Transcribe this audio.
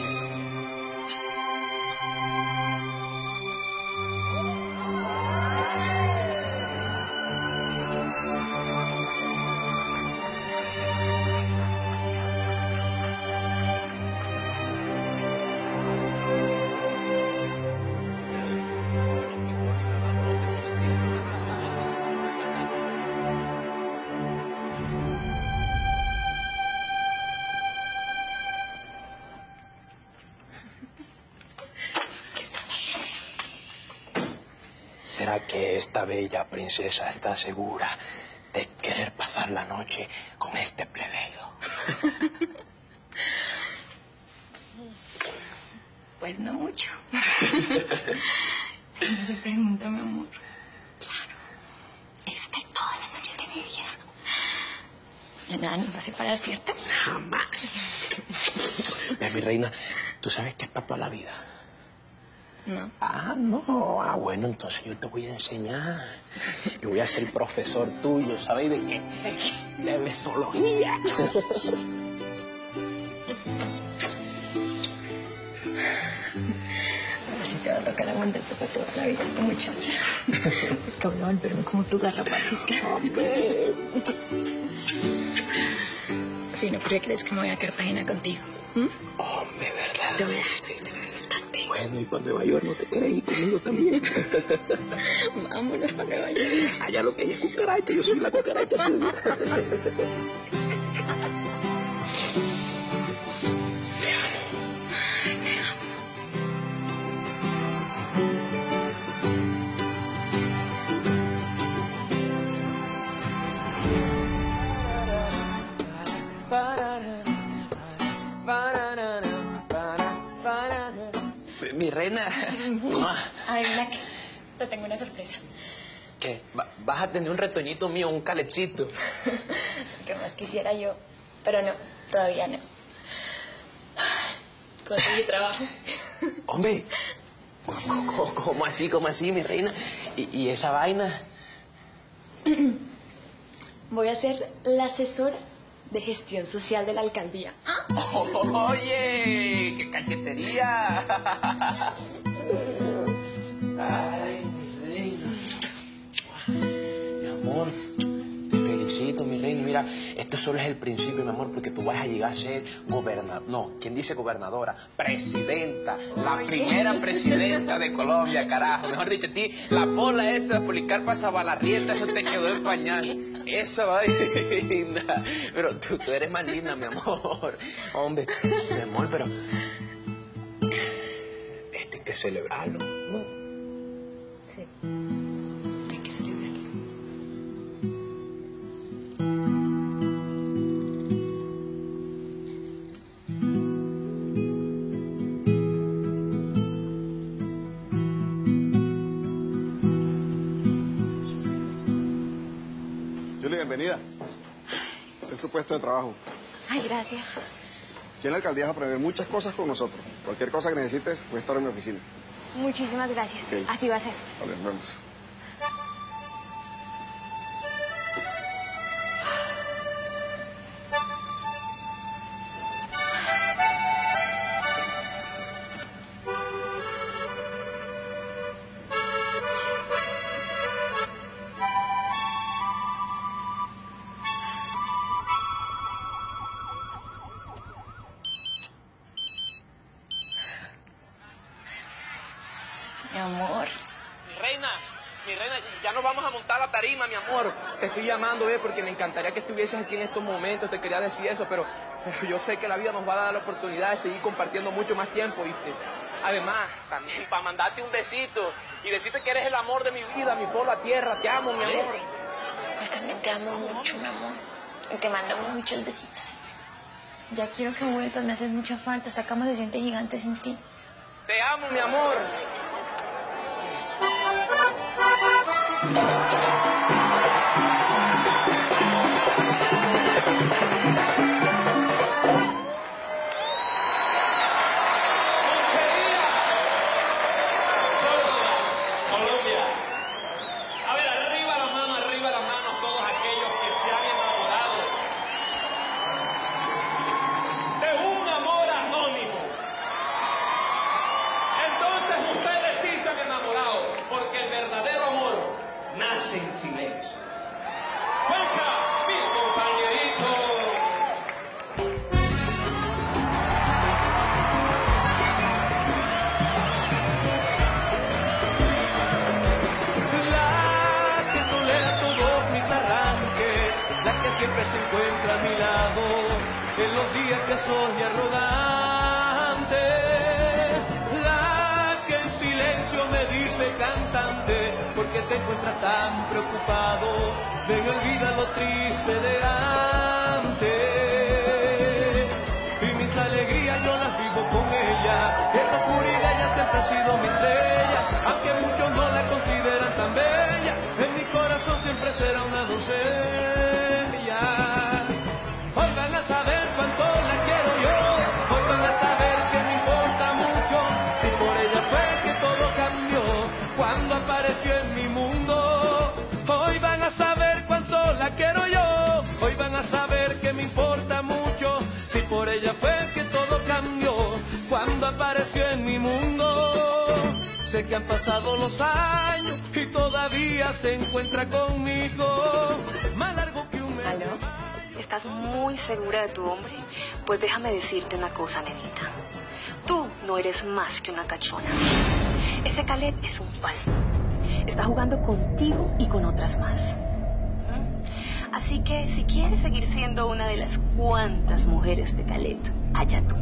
way. ¿Será que esta bella princesa está segura de querer pasar la noche con este plebeyo? Pues no mucho. no se pregunta, mi amor. Claro. Esta es todas las noches de mi vida. Ya nada nos va a separar, ¿cierto? Jamás. Mira, mi reina, ¿tú sabes que es para toda la vida? No. Ah, no. Ah, bueno, entonces yo te voy a enseñar. Yo voy a ser profesor tuyo, ¿sabes de qué? De besología. Ahora sí te va a tocar aguantarte para toda la vida esta muchacha. Que voy a volverme como tu garrapatica. Si no, ¿por qué crees que me voy a Cartagena contigo? ¿Mm? Hombre, ¿verdad? Te voy a dar Bueno, y para Nueva York no te quieres ir conmigo también. Vámonos para Nueva York. Allá lo que hay es cucaracha, yo soy la cucaracha Mi reina. Adivina qué. Te tengo una sorpresa. ¿Qué? Va- ¿Vas a tener un retoñito mío, un calechito? que más quisiera yo. Pero no, todavía no. Conseguí trabajo. Hombre, ¿cómo, cómo- cómo así, cómo así, mi reina? ¿Y, y esa vaina? Voy a ser la asesora de gestión social de la alcaldía. ¡Oye! ¡Qué cachetería! Mira, esto solo es el principio, mi amor, porque tú vas a llegar a ser gobernadora. No, ¿quién dice gobernadora? Presidenta. La primera presidenta de Colombia, carajo. Mejor dicho, a ti, la pola esa, Policarpa Zabalarrieta, eso te quedó en pañal. Esa vaina. Pero tú, tú eres más linda, mi amor. Hombre, mi amor, pero. Esto hay que celebrarlo. ¿no? Sí. Bienvenida. Este es tu puesto de trabajo. Ay, gracias. Aquí en la alcaldía vas a aprender muchas cosas con nosotros. Cualquier cosa que necesites, puedes estar en mi oficina. Muchísimas gracias. Ok. Así va a ser. Vale, nos vemos. Mi amor. Mi reina, mi reina, ya nos vamos a montar la tarima, mi amor. Te estoy llamando, ¿ves? Porque me encantaría que estuvieses aquí en estos momentos. Te quería decir eso, pero, pero yo sé que la vida nos va a dar la oportunidad de seguir compartiendo mucho más tiempo, ¿viste? Además, también para mandarte un besito y decirte que eres el amor de mi vida, mi polo a tierra. Te amo, mi amor. Yo también te amo mucho, mi amor. Y te mando muchos besitos. Ya quiero que vuelvas, me haces mucha falta. Esta cama se siente gigante sin ti. Te amo, mi amor. siempre se encuentra a mi lado en los días que soy arrogante. La que en silencio me dice cantante, porque te encuentras tan preocupado. Apareció en mi mundo. Hoy van a saber cuánto la quiero yo, hoy van a saber que me importa mucho, si por ella fue que todo cambió, cuando apareció en mi mundo. Sé que han pasado los años y todavía se encuentra conmigo, más largo que un mes. ¿Estás muy segura de tu hombre? Pues déjame decirte una cosa, nenita. No eres más que una cachona. Ese Caleb es un falso. Está jugando contigo y con otras más. Así que si quieres seguir siendo una de las cuantas mujeres de Caleb, allá tú.